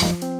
Bye.